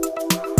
you